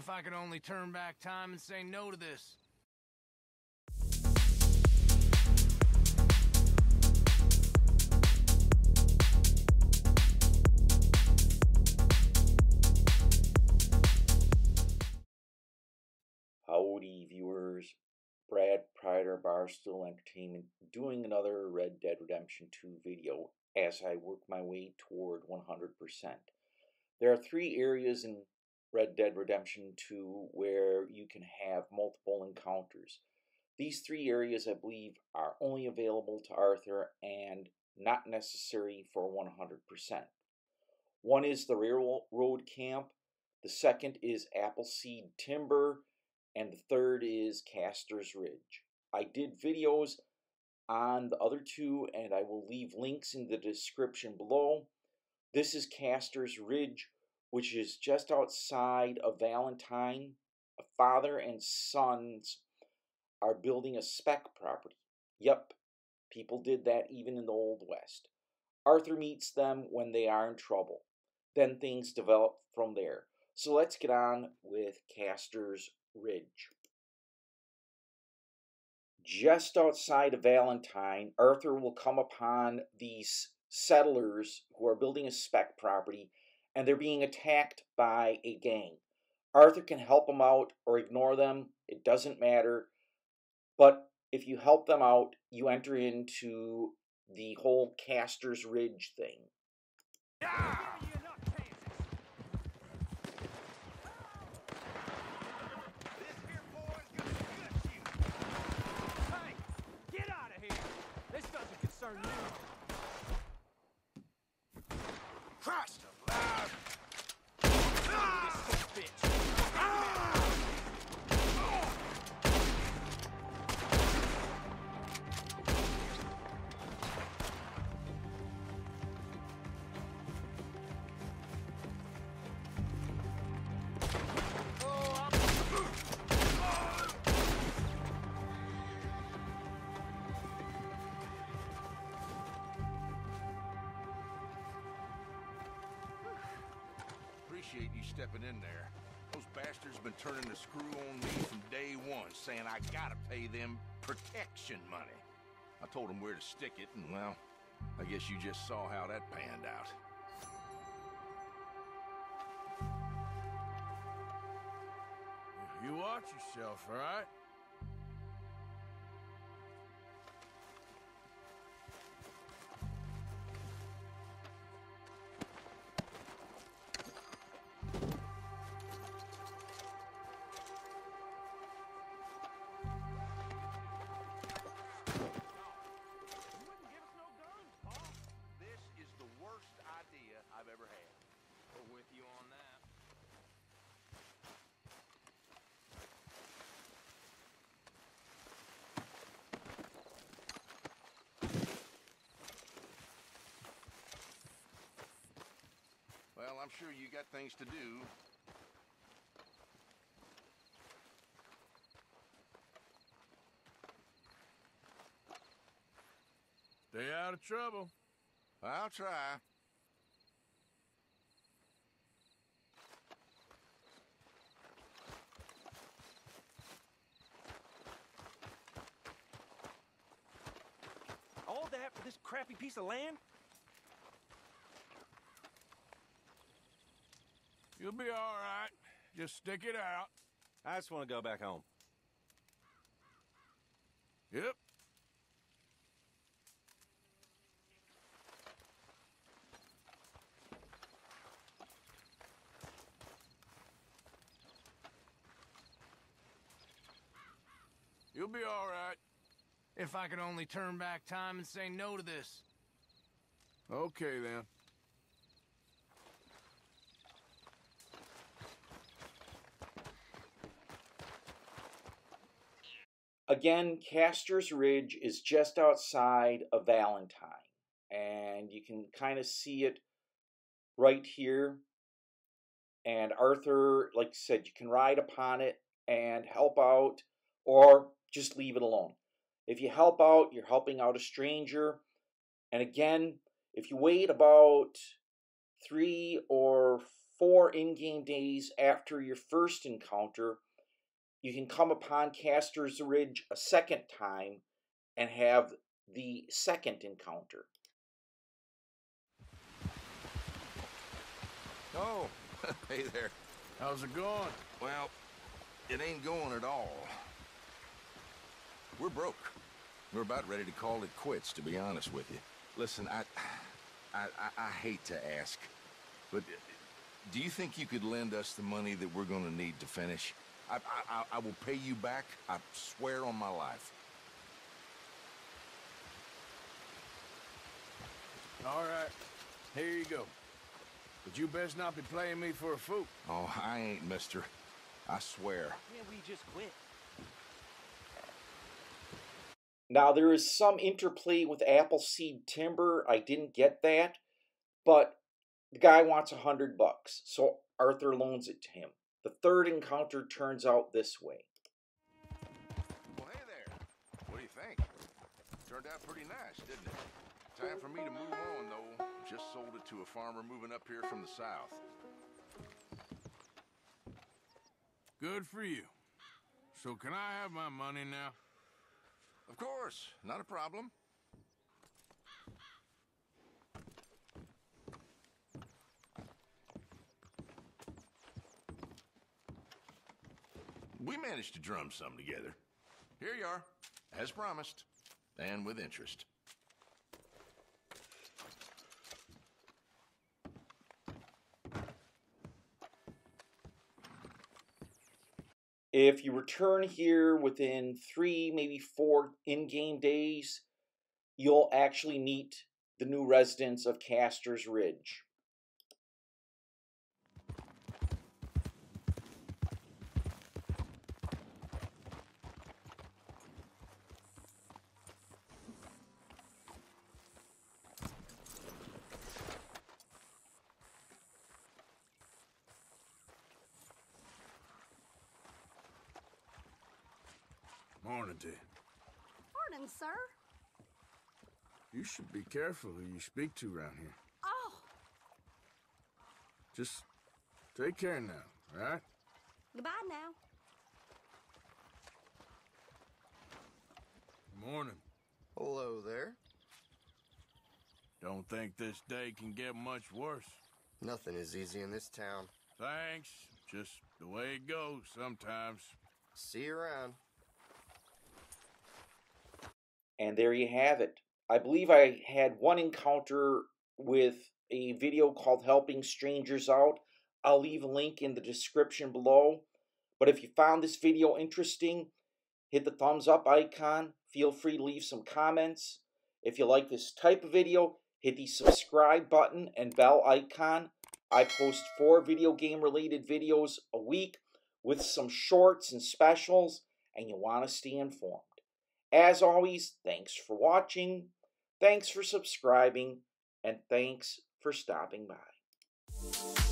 If I could only turn back time and say no to this. Howdy, viewers. Brad Prider, Barstool Entertainment, doing another Red Dead Redemption 2 video as I work my way toward 100%. There are three areas in Red Dead Redemption 2 where you can have multiple encounters. These three areas, I believe, are only available to Arthur and not necessary for 100%. One is the railroad camp, the second is Appleseed Timber, and the third is Castor's Ridge. I did videos on the other two, and I will leave links in the description below. This is Caster's Ridge, which is just outside of Valentine. A father and sons are building a spec property. Yep, people did that even in the Old West. Arthur meets them when they are in trouble. Then things develop from there. So let's get on with Castor's Ridge. Just outside of Valentine, Arthur will come upon these settlers who are building a spec property and they're being attacked by a gang. Arthur can help them out or ignore them, it doesn't matter. But if you help them out, you enter into the whole Castor's Ridge thing. Yeah! Christ stepping in there. Those bastards been turning the screw on me from day one, saying I gotta pay them protection money. I told them where to stick it, and well, I guess you just saw how that panned out. You watch yourself, right? I'm sure you got things to do. Stay out of trouble. I'll try. All that for this crappy piece of land? You'll be all right. Just stick it out. I just want to go back home. Yep. You'll be all right. If I could only turn back time and say no to this. Okay, then. Again, Castor's Ridge is just outside of Valentine. And you can kind of see it right here. And Arthur, like I said, you can ride upon it and help out or just leave it alone. If you help out, you're helping out a stranger. And again, if you wait about three or four in game days after your first encounter, you can come upon Castor's Ridge a second time and have the second encounter. Oh, hey there. How's it going? Well, it ain't going at all. We're broke. We're about ready to call it quits, to be honest with you. Listen, I, I, I, I hate to ask, but do you think you could lend us the money that we're going to need to finish? I, I, I will pay you back. I swear on my life. All right. Here you go. But you best not be playing me for a fool. Oh, I ain't, mister. I swear. Yeah, we just quit. Now, there is some interplay with Appleseed Timber. I didn't get that, but the guy wants a hundred bucks, so Arthur loans it to him. The third encounter turns out this way. Well, hey there. What do you think? Turned out pretty nice, didn't it? Time for me to move on, though. Just sold it to a farmer moving up here from the south. Good for you. So can I have my money now? Of course, not a problem. We managed to drum some together. Here you are, as promised, and with interest. If you return here within three, maybe four in game days, you'll actually meet the new residents of Castor's Ridge. Morning. Morning, sir. You should be careful who you speak to around here. Oh, Just take care now, all right? goodbye now. Good Morning. Hello there. Don't think this day can get much worse. Nothing is easy in this town. Thanks. Just the way it goes sometimes. See you around. And there you have it. I believe I had one encounter with a video called Helping Strangers Out. I'll leave a link in the description below. But if you found this video interesting, hit the thumbs up icon. Feel free to leave some comments. If you like this type of video, hit the subscribe button and bell icon. I post four video game related videos a week with some shorts and specials, and you want to stay informed. As always, thanks for watching, thanks for subscribing, and thanks for stopping by.